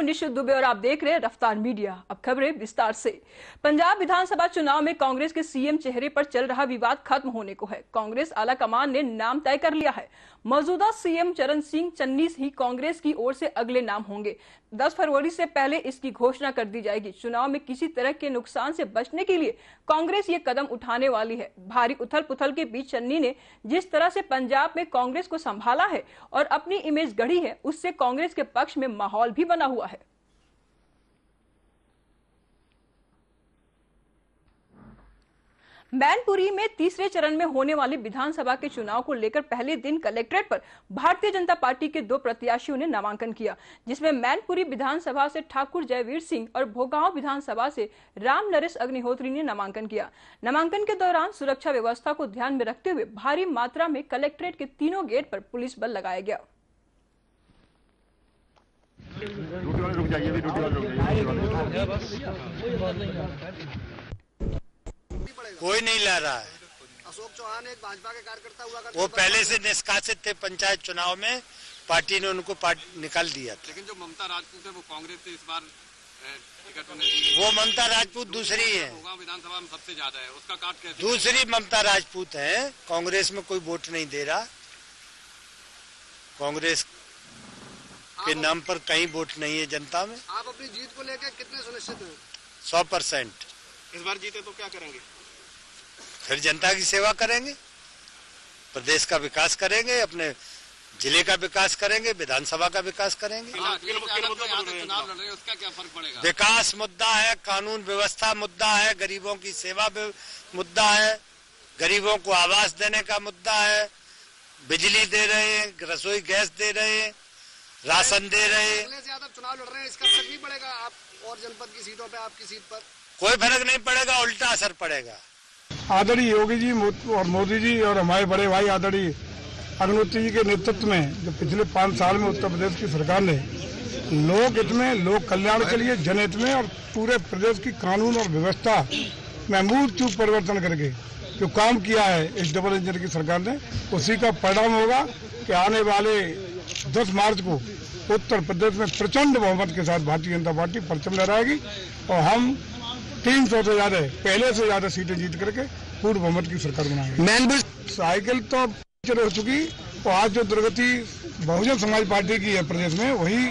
हूँ निश्चित दुबे और आप देख रहे हैं रफ्तार मीडिया। अब खबरें विस्तार से। पंजाब विधानसभा चुनाव में कांग्रेस के सीएम चेहरे पर चल रहा विवाद खत्म होने को है। कांग्रेस आला कमान ने नाम तय कर लिया है। मौजूदा सीएम चरण सिंह चन्नीस ही कांग्रेस की ओर से अगले नाम होंगे। 10 फरवरी से पहले इसकी घोषणा कर दी जाएगी। चुनाव में किसी तरह के नुकसान से बचने के लिए कांग्रेस ये कदम उठाने वाली है। भारी उथल पुथल के बीच चन्नी ने जिस तरह से पंजाब में कांग्रेस को संभाला है और अपनी इमेज गढ़ी है, उससे कांग्रेस के पक्ष में माहौल भी बना हुआ है। मैनपुरी में तीसरे चरण में होने वाले विधानसभा के चुनाव को लेकर पहले दिन कलेक्ट्रेट पर भारतीय जनता पार्टी के दो प्रत्याशियों ने नामांकन किया, जिसमें मैनपुरी विधानसभा से ठाकुर जयवीर सिंह और भोगांव विधानसभा से राम नरेश अग्निहोत्री ने नामांकन किया। नामांकन के दौरान सुरक्षा व्यवस्था को ध्यान में रखते हुए भारी मात्रा में कलेक्ट्रेट के तीनों गेट पर पुलिस बल लगाया गया। रुक जाइए रुक जाइए कोई नहीं ला रहा है। अशोक चौहान एक भाजपा के कार्यकर्ता हुआ करते वो पहले से निष्कासित थे पंचायत चुनाव में पार्टी ने उनको पार्ट निकाल दिया था। लेकिन जो ममता राजपूत है वो कांग्रेस से इस बार टिकट उन्हें दी वो ममता राजपूत दूसरी है। विधानसभा में सबसे ज़्यादा है। उसका काट कैसे? दूसरी ममता राजपूत है। कांग्रेस में कोई वोट नहीं दे रहा। कांग्रेस के नाम पर कहीं वोट नहीं है जनता में। आप अपनी जीत को लेकर कितने सुनिश्चित हैं? सौ परसेंट। इस बार जीते तो क्या करेंगे? फिर जनता की सेवा करेंगे प्रदेश का विकास करेंगे अपने ज़िले का विकास करेंगे विधानसभा का विकास करेंगे। आप ये से अलग तो यहाँ से चुनाव लड़ रहे हैं उसका क्या फ़र्क पड़ेगा? विकास मुद्दा है कानून व्यवस्था मुद्दा है गरीबों की सेवा मुद्दा है गरीबों को आवास देने का मुद्दा है बिजली दे रहे हैं रसोई गैस दे रहे हैं राशन दे रहे हैं। चुनाव लड़ रहे हैं इसका फ़र्क नहीं पड़ेगा। आप और जनपद की सीटों पे आपकी सीट पर। कोई फ़र्क नहीं पड़ेगा उल्टा असर पड़ेगा। आदरणीय योगी जी और मोदी जी और हमारे बड़े भाई आदरणीय अग्निहोत्री जी के नेतृत्व में जो पिछले पाँच साल में उत्तर प्रदेश की सरकार ने लोक हित में, लोक कल्याण के लिए, जनहित में और पूरे प्रदेश की कानून और व्यवस्था में मूल चूप परिवर्तन करके जो काम किया है इस डबल इंजन की सरकार ने, उसी का परिणाम होगा कि आने वाले 10 मार्च को उत्तर प्रदेश में प्रचंड बहुमत के साथ भारतीय जनता पार्टी परचम लहराएगी और हम तीन सौ से ज़्यादा पहले से ज़्यादा सीटें जीत करके पूर्व बहुमत की सरकार बनाई मैन बनाएँगे साइकिल तो हो चुकी और आज जो दुर्गति बहुजन समाज पार्टी की है प्रदेश में वही